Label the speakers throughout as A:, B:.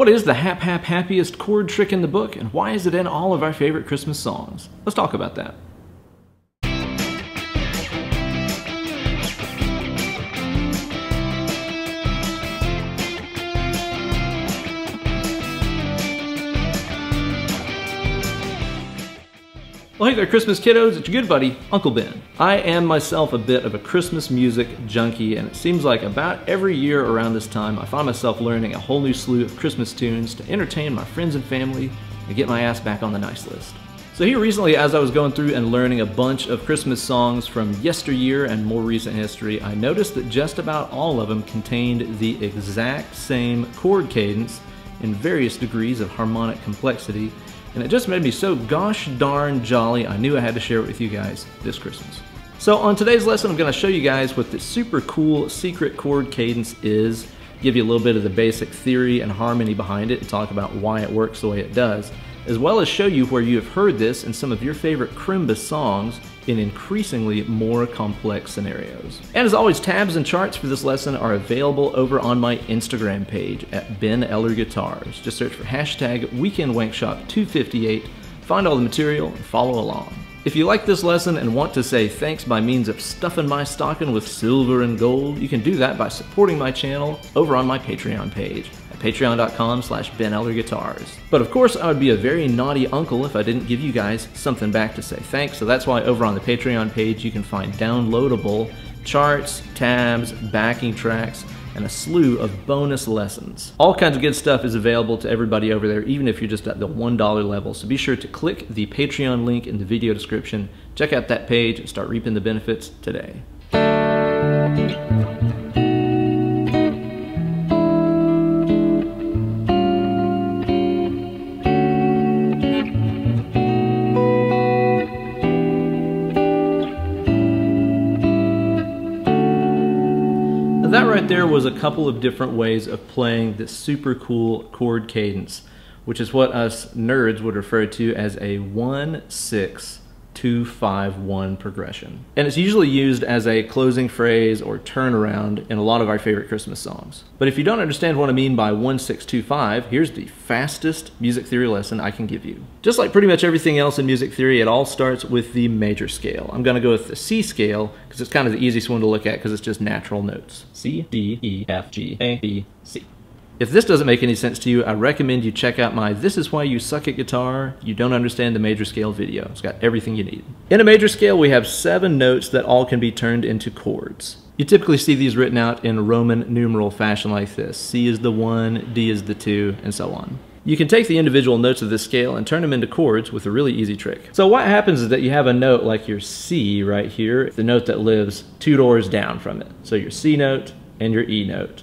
A: What is the hap hap happiest chord trick in the book, and why is it in all of our favorite Christmas songs? Let's talk about that. Well, hey there, Christmas kiddos. It's your good buddy, Uncle Ben. I am myself a bit of a Christmas music junkie, and it seems like about every year around this time, I find myself learning a whole new slew of Christmas tunes to entertain my friends and family and get my ass back on the nice list. So here recently, as I was going through and learning a bunch of Christmas songs from yesteryear and more recent history, I noticed that just about all of them contained the exact same chord cadence in various degrees of harmonic complexity, and it just made me so gosh darn jolly I knew I had to share it with you guys this Christmas. So on today's lesson I'm going to show you guys what the super cool secret chord cadence is, give you a little bit of the basic theory and harmony behind it and talk about why it works the way it does, as well as show you where you have heard this in some of your favorite Crimbus songs in increasingly more complex scenarios. And as always, tabs and charts for this lesson are available over on my Instagram page at Ben Eller Guitars. Just search for hashtag WeekendWankShop258, find all the material, and follow along. If you like this lesson and want to say thanks by means of stuffing my stocking with silver and gold, you can do that by supporting my channel over on my Patreon page patreon.com slash benellerguitars. But of course, I would be a very naughty uncle if I didn't give you guys something back to say thanks, so that's why over on the Patreon page you can find downloadable charts, tabs, backing tracks, and a slew of bonus lessons. All kinds of good stuff is available to everybody over there, even if you're just at the $1 level. So be sure to click the Patreon link in the video description, check out that page, and start reaping the benefits today. That right there was a couple of different ways of playing this super cool chord cadence, which is what us nerds would refer to as a 1 6 2 5 1 progression. And it's usually used as a closing phrase or turnaround in a lot of our favorite Christmas songs. But if you don't understand what I mean by 1 6 2 5, here's the fastest music theory lesson I can give you. Just like pretty much everything else in music theory, it all starts with the major scale. I'm to go with the C scale because it's kind of the easiest one to look at because it's just natural notes. C, D, E, F, G, A, B, C. If this doesn't make any sense to you, I recommend you check out my This Is Why You Suck at Guitar, You Don't Understand the Major Scale video. It's got everything you need. In a major scale, we have seven notes that all can be turned into chords. You typically see these written out in Roman numeral fashion like this. C is the 1, D is the 2, and so on. You can take the individual notes of this scale and turn them into chords with a really easy trick. So what happens is that you have a note like your C right here, the note that lives two doors down from it. So your C note and your E note.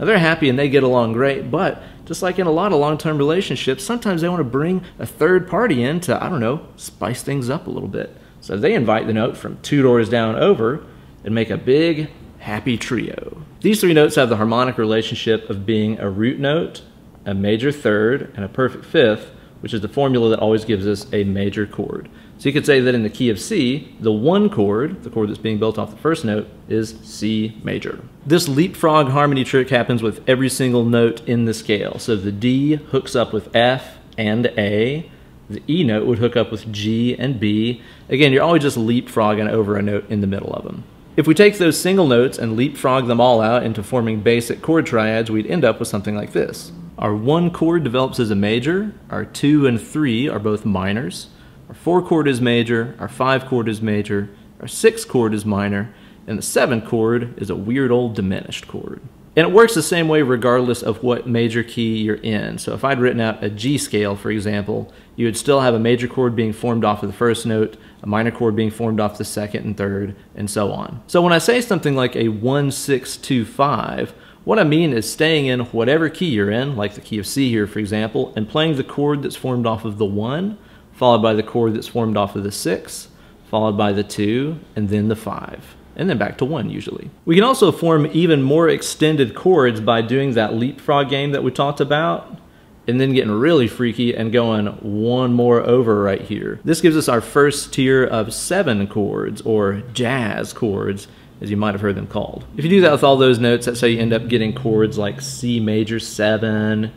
A: Now they're happy and they get along great, but just like in a lot of long-term relationships, sometimes they want to bring a third party in to, I don't know, spice things up a little bit. So they invite the note from two doors down over and make a big, happy trio. These three notes have the harmonic relationship of being a root note, a major third, and a perfect fifth, which is the formula that always gives us a major chord. So you could say that in the key of C, the one chord, the chord that's being built off the first note, is C major. This leapfrog harmony trick happens with every single note in the scale. So the D hooks up with F and A, the E note would hook up with G and B. Again, you're always just leapfrogging over a note in the middle of them. If we take those single notes and leapfrog them all out into forming basic chord triads, we'd end up with something like this. Our one chord develops as a major, our two and three are both minors, our four chord is major, our five chord is major, our six chord is minor, and the seven chord is a weird old diminished chord. And it works the same way regardless of what major key you're in. So if I'd written out a G scale, for example, you would still have a major chord being formed off of the first note, a minor chord being formed off the second and third, and so on. So when I say something like a 1, 6, 2, 5, what I mean is staying in whatever key you're in, like the key of C here, for example, and playing the chord that's formed off of the 1, followed by the chord that's formed off of the 6, followed by the 2, and then the 5 and then back to 1 usually. We can also form even more extended chords by doing that leapfrog game that we talked about and then getting really freaky and going one more over right here. This gives us our first tier of seven chords or jazz chords as you might have heard them called. If you do that with all those notes, that's how you end up getting chords like C major 7,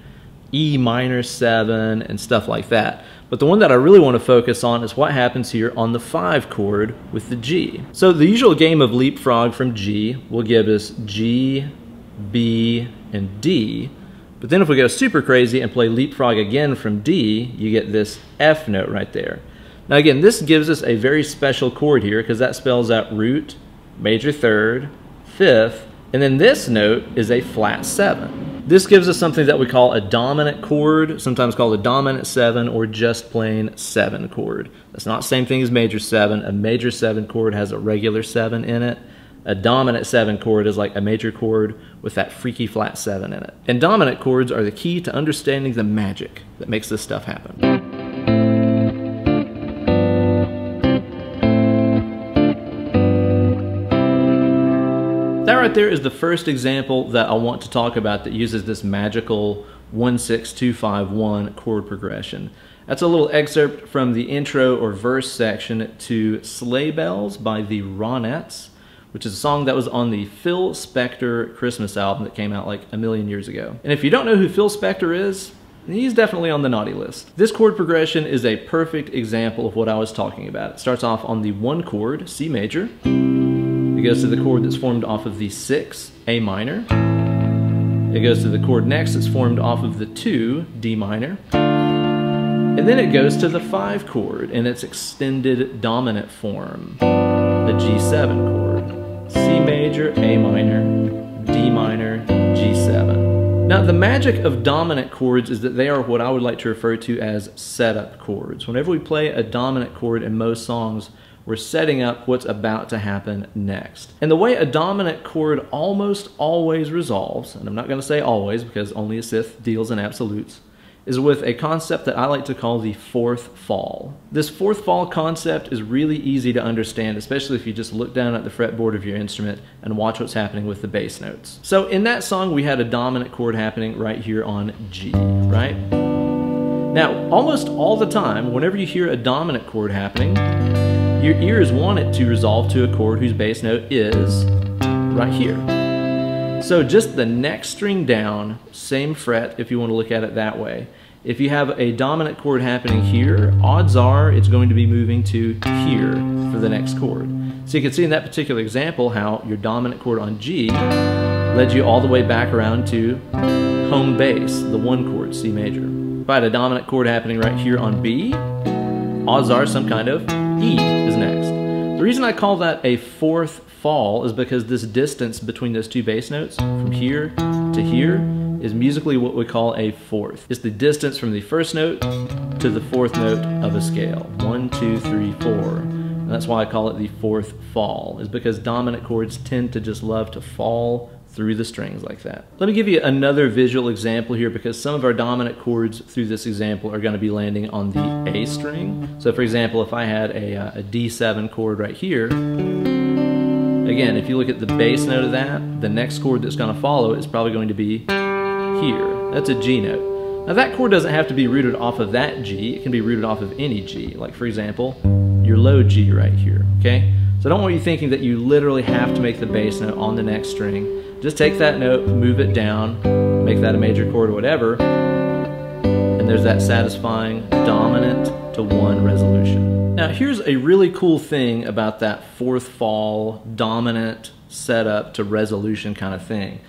A: E minor 7 and stuff like that. But the one that I really want to focus on is what happens here on the 5 chord with the G. So the usual game of leapfrog from G will give us G, B, and D. But then if we go super crazy and play leapfrog again from D, you get this F note right there. Now again, this gives us a very special chord here because that spells out root, major third, fifth, and then this note is a flat seven. This gives us something that we call a dominant chord, sometimes called a dominant seven or just plain seven chord. That's not the same thing as major seven. A major seven chord has a regular seven in it. A dominant seven chord is like a major chord with that freaky flat seven in it. And dominant chords are the key to understanding the magic that makes this stuff happen. That right there is the first example that I want to talk about that uses this magical 16251 chord progression. That's a little excerpt from the intro or verse section to Sleigh Bells by the Ronettes, which is a song that was on the Phil Spector Christmas album that came out like a million years ago. And if you don't know who Phil Spector is, he's definitely on the naughty list. This chord progression is a perfect example of what I was talking about. It starts off on the one chord, C major, it goes to the chord that's formed off of the 6, A minor. It goes to the chord next that's formed off of the 2, D minor. And then it goes to the 5 chord in its extended dominant form, the G7 chord. C major, A minor, D minor, G7. Now, the magic of dominant chords is that they are what I would like to refer to as setup chords. Whenever we play a dominant chord in most songs, we're setting up what's about to happen next. And the way a dominant chord almost always resolves, and I'm not going to say always because only a Sith deals in absolutes, is with a concept that I like to call the fourth fall. This fourth fall concept is really easy to understand, especially if you just look down at the fretboard of your instrument and watch what's happening with the bass notes. So in that song, we had a dominant chord happening right here on G, right? Now, almost all the time, whenever you hear a dominant chord happening, your ears want it to resolve to a chord whose bass note is right here. So just the next string down, same fret if you want to look at it that way. If you have a dominant chord happening here, odds are it's going to be moving to here for the next chord. So you can see in that particular example how your dominant chord on G led you all the way back around to home base, the one chord, C major. If I had a dominant chord happening right here on B, odds are some kind of E is next. The reason I call that a fourth fall is because this distance between those two bass notes, from here to here, is musically what we call a fourth. It's the distance from the first note to the fourth note of a scale. One, two, three, four. And that's why I call it the fourth fall, is because dominant chords tend to just love to fall through the strings like that. Let me give you another visual example here because some of our dominant chords through this example are going to be landing on the A string. So for example, if I had a, uh, a D7 chord right here, again, if you look at the bass note of that, the next chord that's going to follow is probably going to be here. That's a G note. Now that chord doesn't have to be rooted off of that G, it can be rooted off of any G. Like for example, your low G right here, okay? So I don't want you thinking that you literally have to make the bass note on the next string. Just take that note, move it down, make that a major chord or whatever, and there's that satisfying dominant to one resolution. Now here's a really cool thing about that fourth fall dominant setup to resolution kind of thing.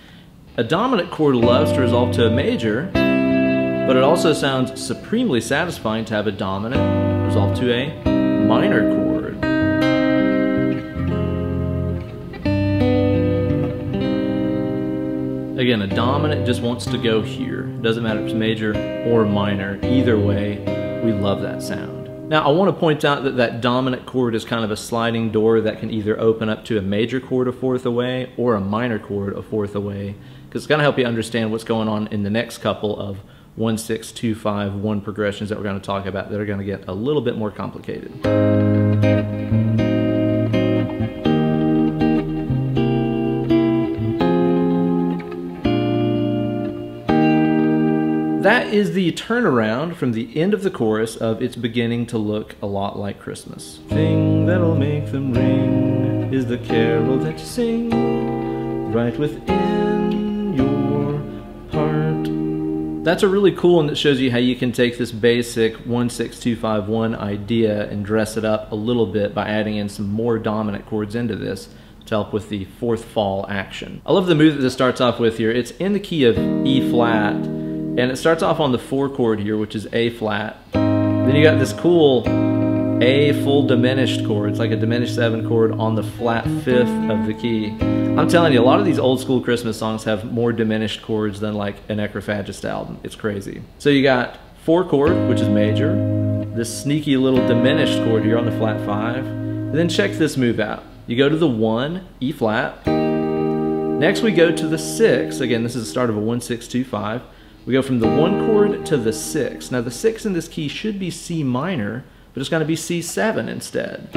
A: A dominant chord loves to resolve to a major, but it also sounds supremely satisfying to have a dominant resolve to a minor chord. Again, a dominant just wants to go here. It doesn't matter if it's major or minor. Either way, we love that sound. Now, I want to point out that that dominant chord is kind of a sliding door that can either open up to a major chord a fourth away or a minor chord a fourth away, because it's going to help you understand what's going on in the next couple of 1, 6, 2, 5, 1 progressions that we're going to talk about that are going to get a little bit more complicated. That is the turnaround from the end of the chorus of It's Beginning to Look a Lot Like Christmas. Thing that'll make them ring is the carol that you sing right within your heart. That's a really cool one that shows you how you can take this basic 16251 idea and dress it up a little bit by adding in some more dominant chords into this to help with the fourth fall action. I love the move that this starts off with here. It's in the key of E flat, and it starts off on the four chord here, which is A flat. Then you got this cool A full diminished chord. It's like a diminished seven chord on the flat fifth of the key. I'm telling you, a lot of these old school Christmas songs have more diminished chords than like an Necrophagist album. It's crazy. So you got four chord, which is major, this sneaky little diminished chord here on the flat five, and then check this move out. You go to the one, E flat. Next we go to the six. Again, this is the start of a one, six, two, five. We go from the one chord to the six. Now the six in this key should be C minor, but it's gonna be C7 instead.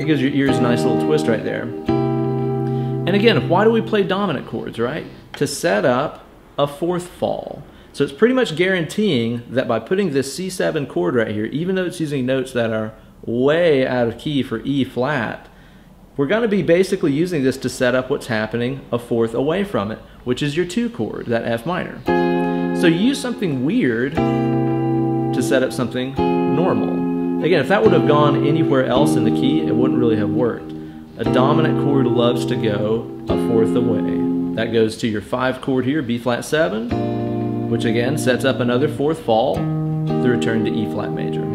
A: It gives your ears a nice little twist right there. And again, why do we play dominant chords, right? To set up a fourth fall. So it's pretty much guaranteeing that by putting this C7 chord right here, even though it's using notes that are way out of key for E flat, we're going to be basically using this to set up what's happening a fourth away from it, which is your two chord, that F minor. So use something weird to set up something normal. Again, if that would have gone anywhere else in the key, it wouldn't really have worked. A dominant chord loves to go a fourth away. That goes to your five chord here, B flat seven, which again sets up another fourth fall, the return to E flat major.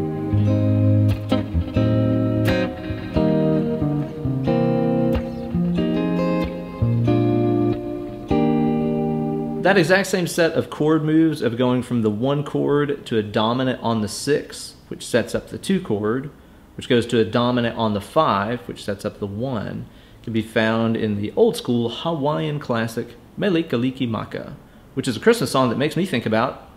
A: That exact same set of chord moves of going from the one chord to a dominant on the six, which sets up the two chord, which goes to a dominant on the five, which sets up the one, can be found in the old school Hawaiian classic Mele Kalikimaka, which is a Christmas song that makes me think about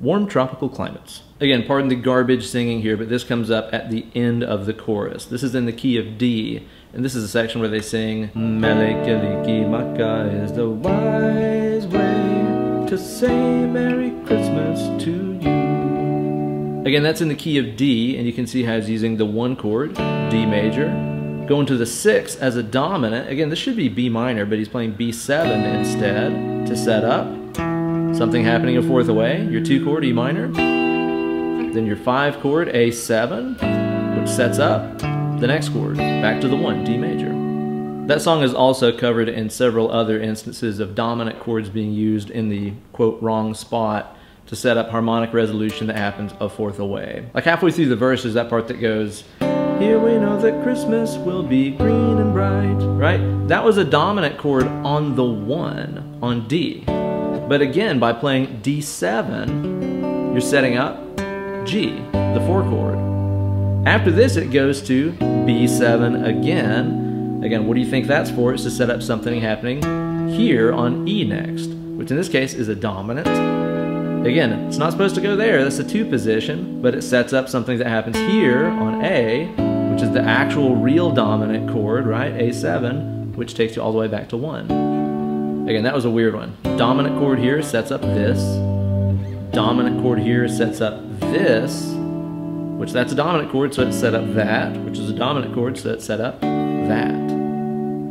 A: warm tropical climates. Again, pardon the garbage singing here, but this comes up at the end of the chorus. This is in the key of D, and this is a section where they sing, Kalikimaka is Hawaii's way to say Merry Christmas to you. Again, that's in the key of D, and you can see how he's using the one chord, D major, going to the six as a dominant. Again, this should be B minor, but he's playing B7 instead to set up. Something happening a fourth away, your two chord, E minor. Then your five chord, A7, which sets up the next chord, back to the one, D major. That song is also covered in several other instances of dominant chords being used in the quote wrong spot to set up harmonic resolution that happens a fourth away. Like halfway through the verse is that part that goes, Here we know that Christmas will be green and bright, right? That was a dominant chord on the one, on D. But again, by playing D7, you're setting up G, the four chord. After this, it goes to B7 again. Again, what do you think that's for? It's to set up something happening here on E next, which in this case is a dominant. Again, it's not supposed to go there, that's a two position, but it sets up something that happens here on A, which is the actual real dominant chord, right? A7, which takes you all the way back to one. Again, that was a weird one. Dominant chord here sets up this. Dominant chord here sets up this, which that's a dominant chord, so it set up that, which is a dominant chord, so it set up that.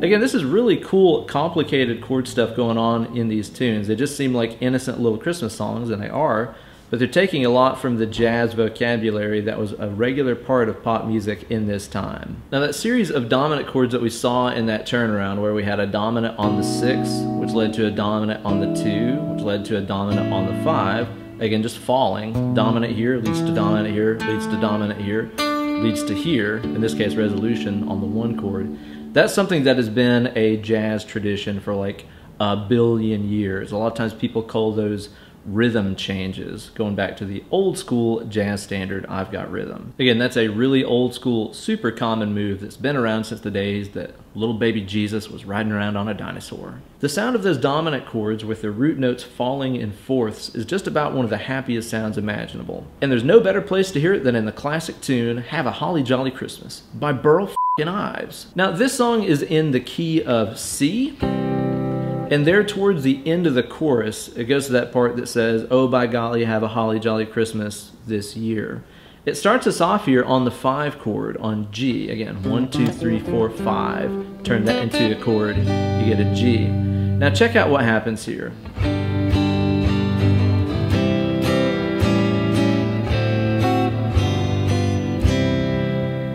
A: Again, this is really cool, complicated chord stuff going on in these tunes. They just seem like innocent little Christmas songs, and they are, but they're taking a lot from the jazz vocabulary that was a regular part of pop music in this time. Now that series of dominant chords that we saw in that turnaround where we had a dominant on the six, which led to a dominant on the two, which led to a dominant on the five, again just falling, dominant here leads to dominant here, leads to dominant here, leads to here, in this case resolution on the one chord. That's something that has been a jazz tradition for like a billion years. A lot of times people call those rhythm changes, going back to the old school jazz standard, I've Got Rhythm. Again, that's a really old school, super common move that's been around since the days that little baby Jesus was riding around on a dinosaur. The sound of those dominant chords with the root notes falling in fourths is just about one of the happiest sounds imaginable. And there's no better place to hear it than in the classic tune, Have a Holly Jolly Christmas by Burl Ives. Now, this song is in the key of C, and there towards the end of the chorus, it goes to that part that says, Oh, by golly, have a holly jolly Christmas this year. It starts us off here on the five chord on G. Again, one, two, three, four, five. Turn that into a chord, you get a G. Now check out what happens here.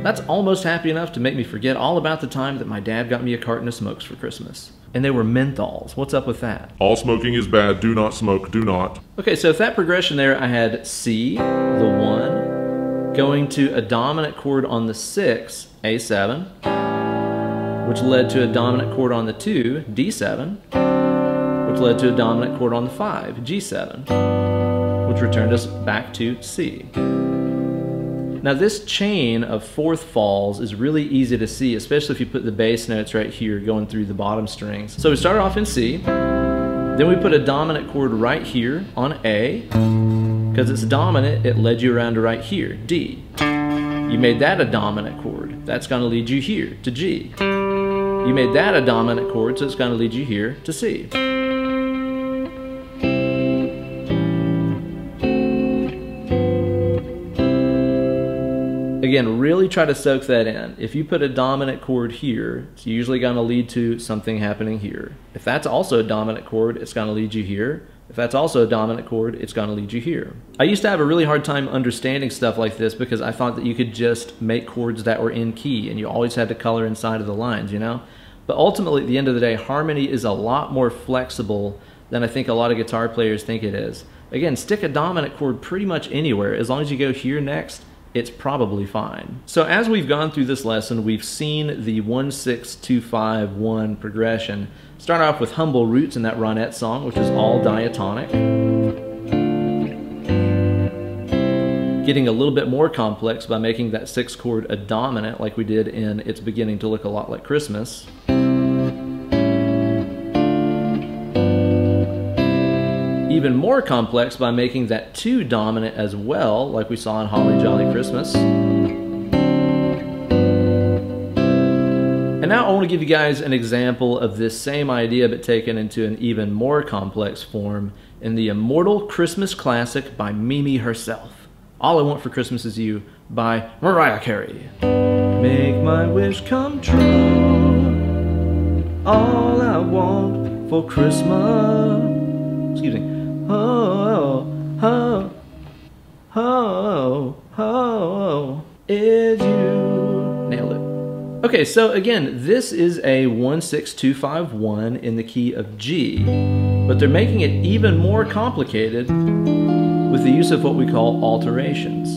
A: That's almost happy enough to make me forget all about the time that my dad got me a carton of smokes for Christmas. And they were menthols. What's up with that?
B: All smoking is bad. Do not smoke. Do not.
A: Okay, so if that progression there, I had C, the 1, going to a dominant chord on the 6, A7, which led to a dominant chord on the 2, D7, which led to a dominant chord on the 5, G7, which returned us back to C. Now this chain of fourth falls is really easy to see, especially if you put the bass notes right here going through the bottom strings. So we started off in C, then we put a dominant chord right here on A, because it's dominant, it led you around to right here, D. You made that a dominant chord, that's gonna lead you here to G. You made that a dominant chord, so it's gonna lead you here to C. Again, really try to soak that in. If you put a dominant chord here, it's usually going to lead to something happening here. If that's also a dominant chord, it's going to lead you here. If that's also a dominant chord, it's going to lead you here. I used to have a really hard time understanding stuff like this because I thought that you could just make chords that were in key and you always had to color inside of the lines, you know? But ultimately, at the end of the day, harmony is a lot more flexible than I think a lot of guitar players think it is. Again, stick a dominant chord pretty much anywhere. As long as you go here next, it's probably fine. So as we've gone through this lesson, we've seen the 1-6-2-5-1 progression. Start off with Humble Roots in that Ronette song, which is all diatonic. Getting a little bit more complex by making that sixth chord a dominant like we did in It's Beginning to Look a Lot Like Christmas. Even more complex by making that 2 dominant as well, like we saw in Holly Jolly Christmas. And now I want to give you guys an example of this same idea but taken into an even more complex form in the immortal Christmas classic by Mimi herself. All I Want for Christmas Is You by Mariah Carey. Make my wish come true. All I want for Christmas. Excuse me oh, oh, oh, oh, is you. Nailed it. Okay, so again, this is a 16251 in the key of G, but they're making it even more complicated with the use of what we call alterations.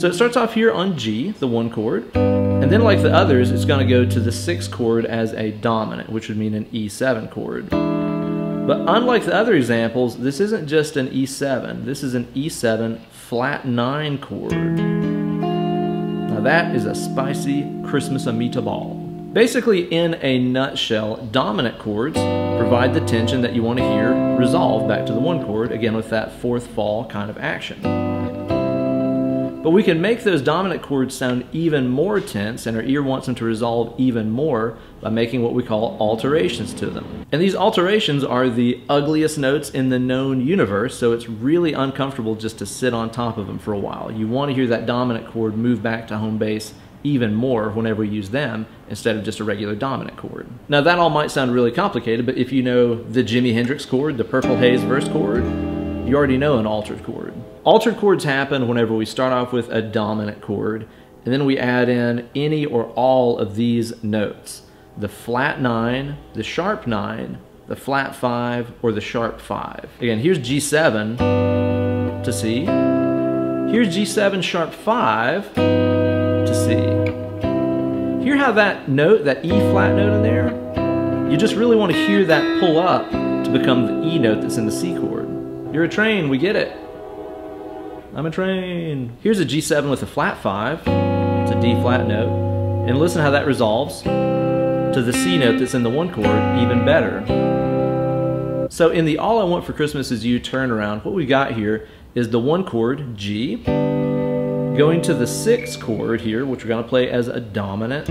A: So it starts off here on G, the one chord, and then like the others, it's going to go to the sixth chord as a dominant, which would mean an E7 chord. But unlike the other examples, this isn't just an E7. This is an E7 flat 9 chord. Now that is a spicy Christmas amita ball. Basically, in a nutshell, dominant chords provide the tension that you want to hear resolve back to the one chord, again with that fourth fall kind of action. But we can make those dominant chords sound even more tense, and our ear wants them to resolve even more by making what we call alterations to them. And these alterations are the ugliest notes in the known universe, so it's really uncomfortable just to sit on top of them for a while. You want to hear that dominant chord move back to home base even more whenever we use them instead of just a regular dominant chord. Now that all might sound really complicated, but if you know the Jimi Hendrix chord, the Purple Haze verse chord, you already know an altered chord. Altered chords happen whenever we start off with a dominant chord, and then we add in any or all of these notes. The flat 9, the sharp 9, the flat 5, or the sharp 5. Again, here's G7 to C. Here's G7 sharp 5 to C. Hear how that note, that E flat note in there, you just really want to hear that pull up to become the E note that's in the C chord. You're a train, we get it. I'm a train. Here's a G7 with a flat 5. It's a D flat note. And listen how that resolves to the C note that's in the 1 chord even better. So in the All I Want for Christmas Is You turnaround, what we got here is the 1 chord, G, going to the 6 chord here, which we're going to play as a dominant,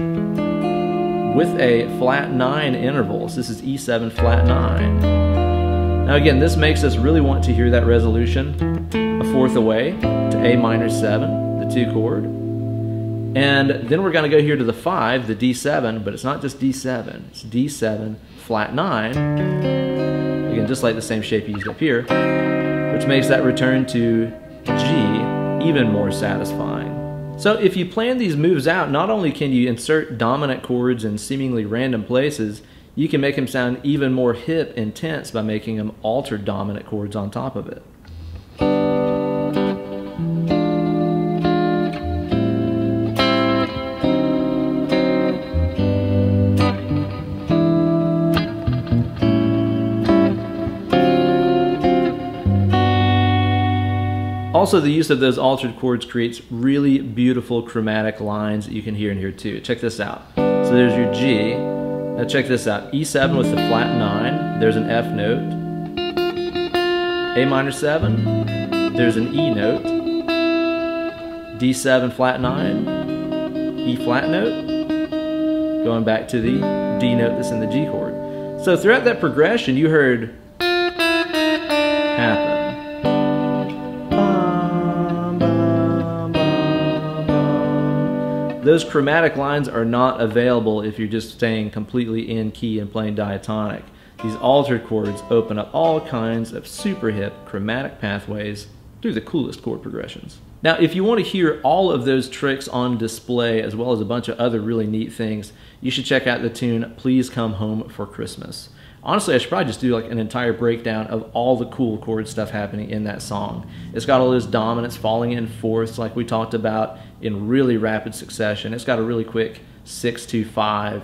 A: with a flat 9 interval. So this is E7 flat 9. Now again, this makes us really want to hear that resolution fourth away to A minor 7, the 2 chord. And then we're going to go here to the 5, the D7, but it's not just D7, it's D7 flat 9 again, just like the same shape used up here, which makes that return to G even more satisfying. So if you plan these moves out, not only can you insert dominant chords in seemingly random places, you can make them sound even more hip and tense by making them altered dominant chords on top of it. Also, the use of those altered chords creates really beautiful chromatic lines that you can hear in here too. Check this out. So there's your G. Now check this out. E7 with the flat 9. There's an F note. A minor 7. There's an E note. D7 flat 9. E flat note. Going back to the D note that's in the G chord. So throughout that progression, you heard happen. Those chromatic lines are not available if you're just staying completely in key and playing diatonic. These altered chords open up all kinds of super hip chromatic pathways through the coolest chord progressions. Now, if you want to hear all of those tricks on display, as well as a bunch of other really neat things, you should check out the tune Please Come Home for Christmas. Honestly, I should probably just do like an entire breakdown of all the cool chord stuff happening in that song. It's got all this dominance falling in fourths, like we talked about, in really rapid succession. It's got a really quick six to five,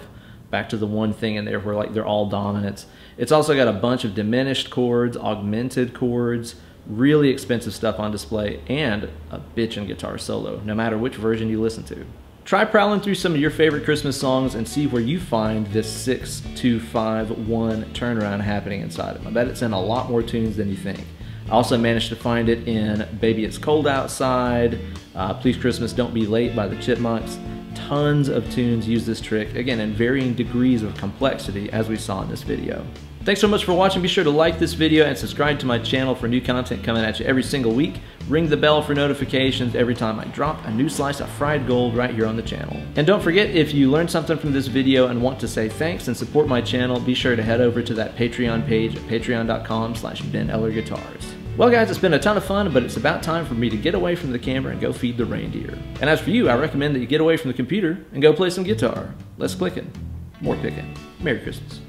A: back to the one thing in there where like they're all dominants. It's also got a bunch of diminished chords, augmented chords, really expensive stuff on display, and a bitchin' guitar solo, no matter which version you listen to. Try prowling through some of your favorite Christmas songs and see where you find this 6 2 5 1 turnaround happening inside of them. I bet it's in a lot more tunes than you think. I also managed to find it in Baby It's Cold Outside, uh, Please Christmas Don't Be Late by the Chipmunks. Tons of tunes use this trick, again, in varying degrees of complexity as we saw in this video. Thanks so much for watching. Be sure to like this video and subscribe to my channel for new content coming at you every single week. Ring the bell for notifications every time I drop a new slice of fried gold right here on the channel. And don't forget, if you learned something from this video and want to say thanks and support my channel, be sure to head over to that Patreon page at patreon.com slash benellerguitars. Well guys, it's been a ton of fun, but it's about time for me to get away from the camera and go feed the reindeer. And as for you, I recommend that you get away from the computer and go play some guitar. Less clicking, more picking. Merry Christmas.